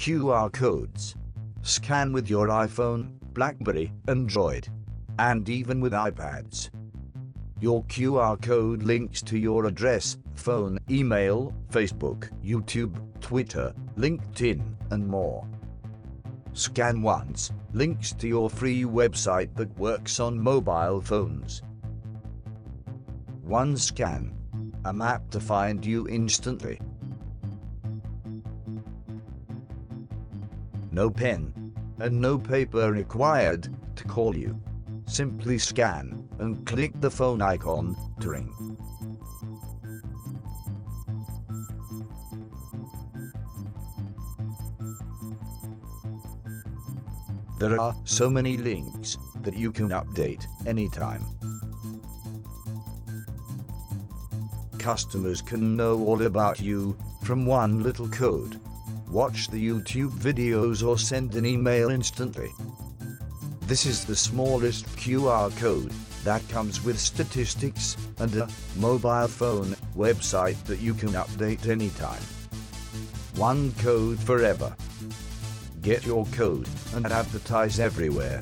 QR codes. Scan with your iPhone, Blackberry, Android, and even with iPads. Your QR code links to your address, phone, email, Facebook, YouTube, Twitter, LinkedIn, and more. Scan once links to your free website that works on mobile phones. One scan, a map to find you instantly. No pen and no paper required to call you. Simply scan and click the phone icon to ring. There are so many links that you can update anytime. Customers can know all about you from one little code. Watch the YouTube videos or send an email instantly. This is the smallest QR code that comes with statistics and a mobile phone website that you can update anytime. One code forever. Get your code and advertise everywhere.